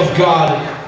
of God.